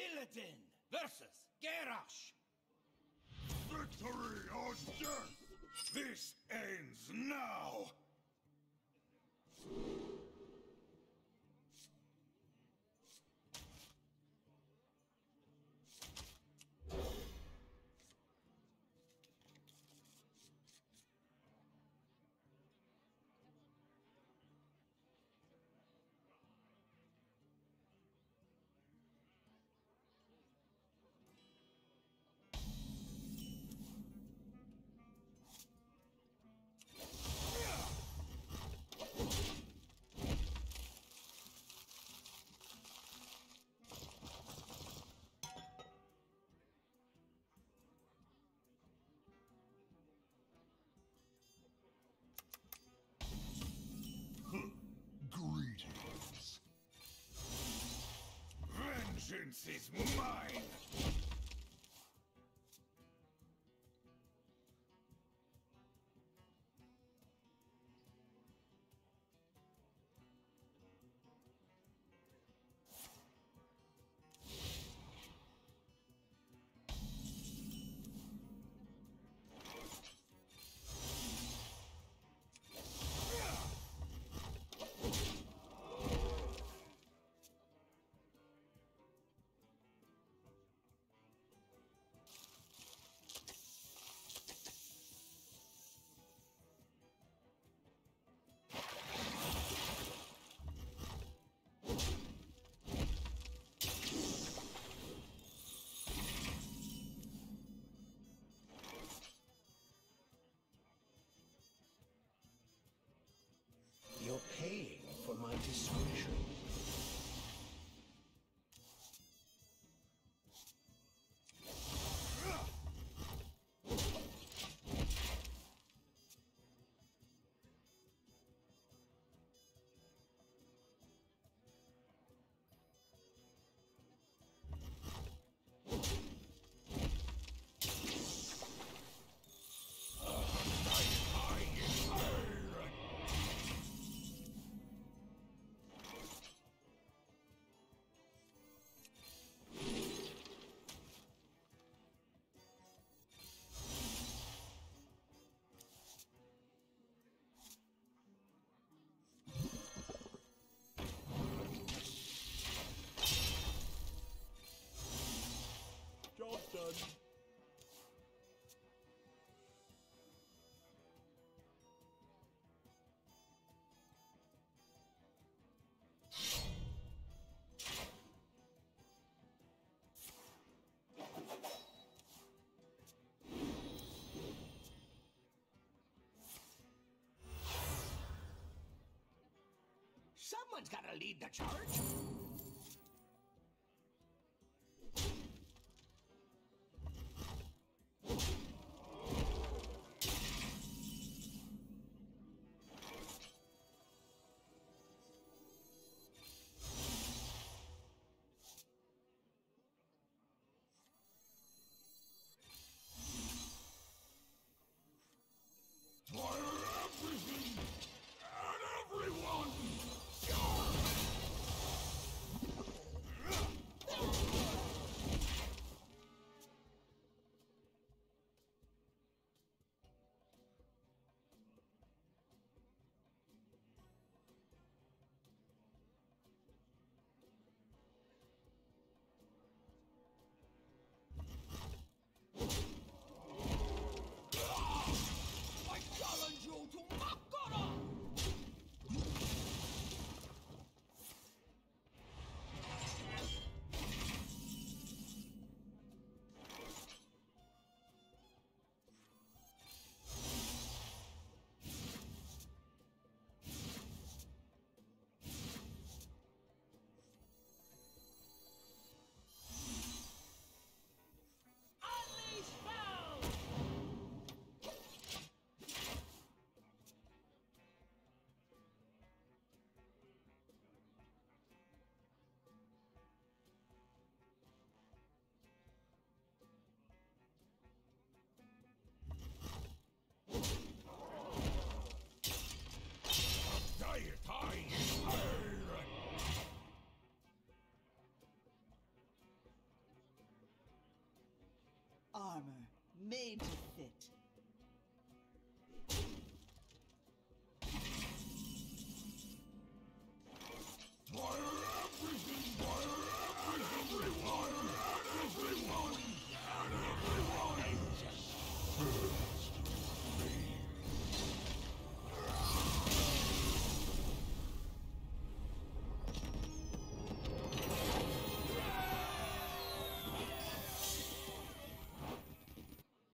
Illidan versus Garrosh. Victory or death! This ends now! Vengeance is mine! Someone's gotta lead the charge. made to fit.